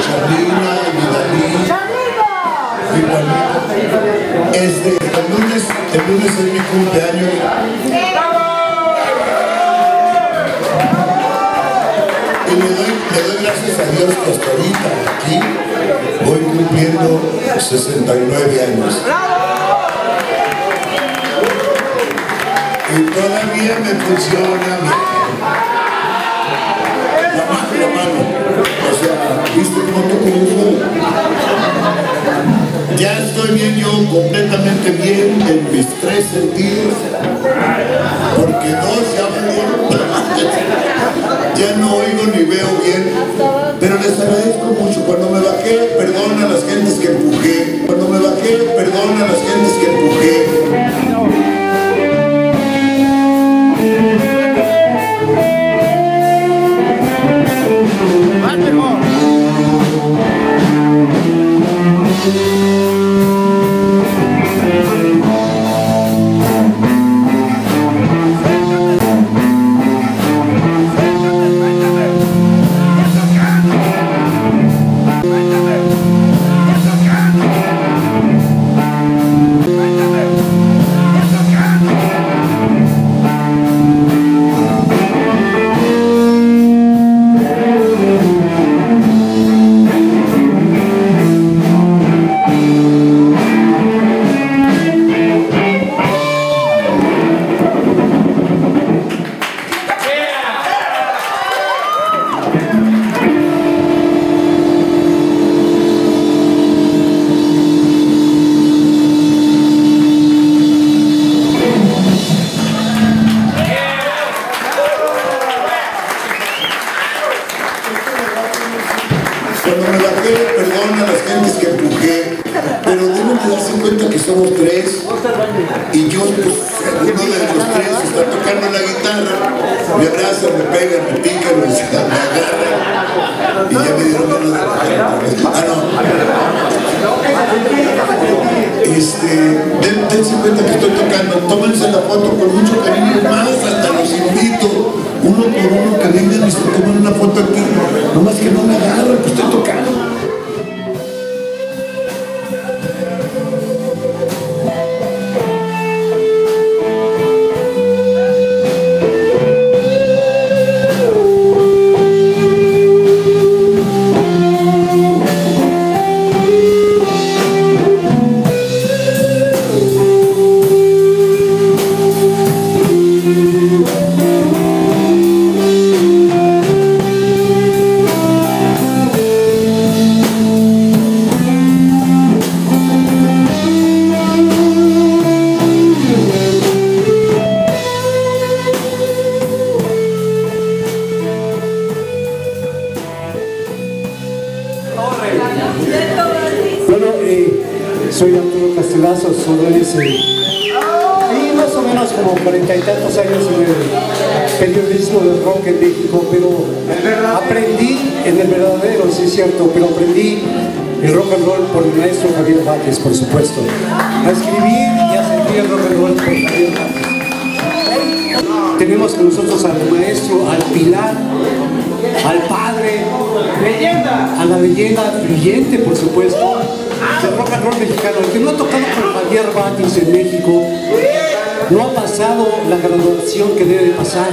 Charlina, ni Juanito. Este, el lunes, el lunes es mi cumpleaños. Y le doy, le doy gracias a Dios que hasta ahorita aquí voy cumpliendo 69 años. Y todavía me funciona bien. Mis tres sentidos. Porque dos ya valieron. Ya no oigo ni veo bien. Pero les agradezco mucho. Cuando me bajé, perdón a las gentes que empujé. Cuando me bajé, perdón a las gentes que empujé. Foto con mucho Ese. Y más o menos como cuarenta y tantos años en el periodismo del rock en México, pero aprendí en el verdadero, sí es cierto, pero aprendí el rock and roll por el maestro Javier Vázquez, por supuesto. A escribir y a sentir el rock and roll por Javier Vázquez. Tenemos con nosotros al maestro, al pilar, al padre, a la leyenda brillante, por supuesto, del rock and roll mexicano, el que no ha tocado con Javier Batis en México, no ha pasado la graduación que debe de pasar.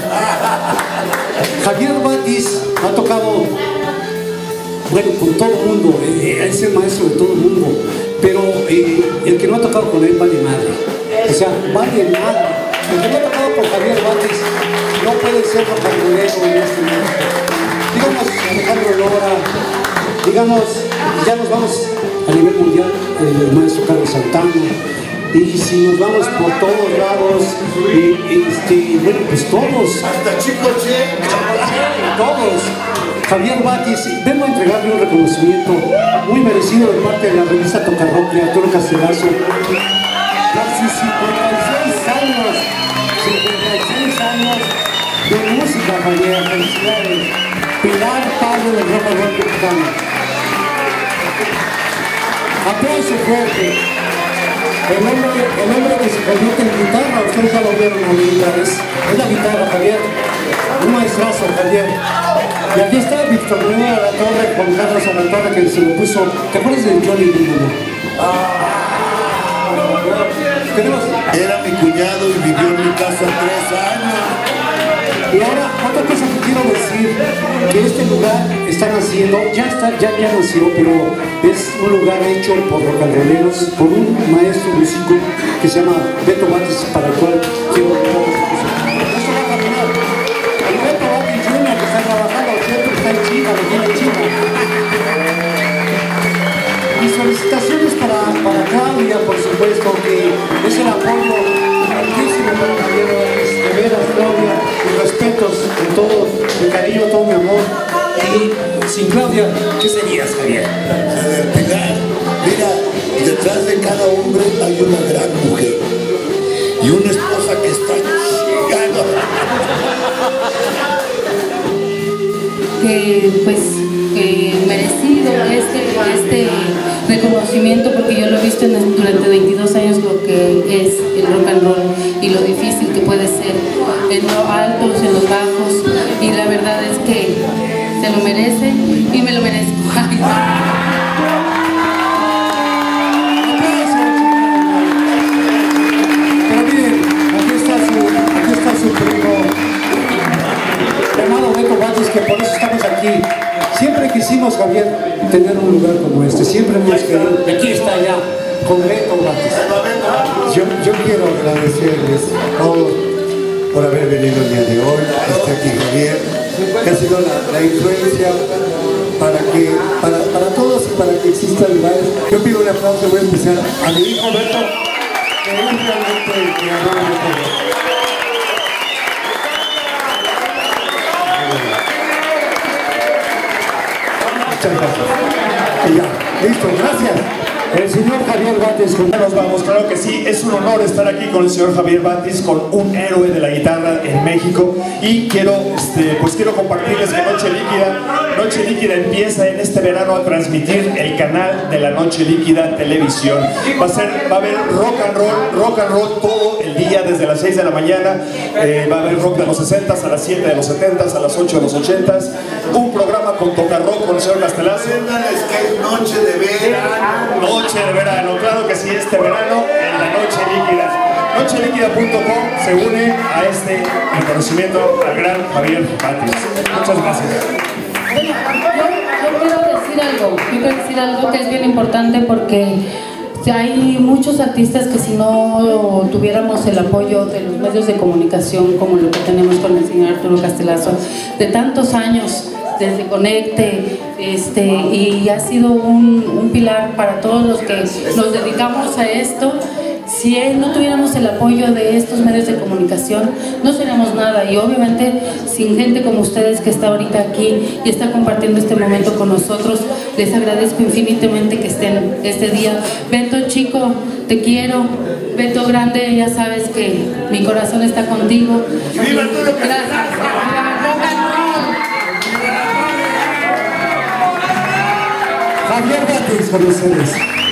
Javier Batis ha tocado, bueno, con todo el mundo, eh, es el maestro de todo el mundo, pero eh, el que no ha tocado con él vale madre. O sea, vale madre. El que no ha tocado con Javier Batis no puede ser rock and rollero en este momento digamos Alejandro Lora, digamos, ya nos vamos a nivel mundial, el maestro Carlos Santana, y si nos vamos por todos lados, y, este, bueno, pues todos, Hasta Chico Che. todos. Javier Batis, vengo a entregarle un reconocimiento muy merecido de parte de la revista Tocarrock de Arturo Castellazo por sus 56 años, 56 años de música, Javier, felicidades. Pilar padre del rock and roll mexicano. Aplauso fuerte. El hombre, el hombre que se convierte en guitarra, o no vieron ahorita es, es la guitarra, Javier. Un maestrazo, Javier. Y aquí está Víctor Manuel a la Torre, Juan Carlos a la Torre, que se lo puso. ¿Te acuerdas de Johnny? Tenemos. Era mi cuñado y vivió en mi casa tres años. Y ahora, otra cosa que quiero decir, que este lugar está naciendo, ya está, ya, ya nació, pero es un lugar hecho por rocalroneros, por un maestro músico que se llama Beto Bates, para el cual quiero. Mis felicitaciones para, Claudia, por supuesto, que es el apoyo altísimo para Javier. De veras, con todo mi cariño, todo mi amor. Y sin Claudia, ¿qué serías, Javier? Javier Pilar, mira, detrás de cada hombre hay una gran mujer. Y una esposa que está chingando. que pues que merecido este, este reconocimiento porque durante 22 años lo que es el rock and roll y lo difícil que puede ser en los altos, en los bajos y la verdad es que se lo merece y me lo merezco. Que por eso estamos aquí. Siempre quisimos, Javier, tener un lugar como este. Siempre hemos querido. Yo, yo quiero agradecerles todos por haber venido el día de hoy. Está aquí Javier, que ha sido la, la influencia para que para, para todos y para que existan lugares. Yo pido un aplauso muy especial a mi hijo Beto, que es realmente el creador de todo. Muchas gracias. Y ya, listo, gracias. El señor Javier Bates con Nos vamos, claro que sí, es un honor estar aquí con el señor Javier Batis, con un héroe de la guitarra en México y quiero, este, pues quiero compartirles que Noche Líquida, Noche Líquida empieza en este verano a transmitir el canal de la Noche Líquida Televisión. Va a ser, va a haber rock and roll, rock and roll todo el día desde las 6 de la mañana, eh, va a haber rock de los 60 a las 7 de los 70 a las 8 de los 80 un programa con toca rock con el señor Castelazo. Cuéntales que es noche de verano. Noche de verano, claro que sí, este verano en la Noche Líquida. Nocheliquida.com se une a este reconocimiento al gran Javier Batis. Muchas gracias. Yo, quiero decir algo, quiero decir algo que es bien importante porque hay muchos artistas que si no tuviéramos el apoyo de los medios de comunicación como lo que tenemos con el señor Arturo Castelazo, de tantos años desde Conecte, este, y ha sido un, un pilar para todos los que nos dedicamos a esto. Si no tuviéramos el apoyo de estos medios de comunicación, no seríamos nada. Y obviamente, sin gente como ustedes que está ahorita aquí y está compartiendo este momento con nosotros, les agradezco infinitamente que estén este día. Beto, chico, te quiero. Beto Grande, ya sabes que mi corazón está contigo. Gracias. Javier Batis con ustedes.